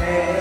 哎。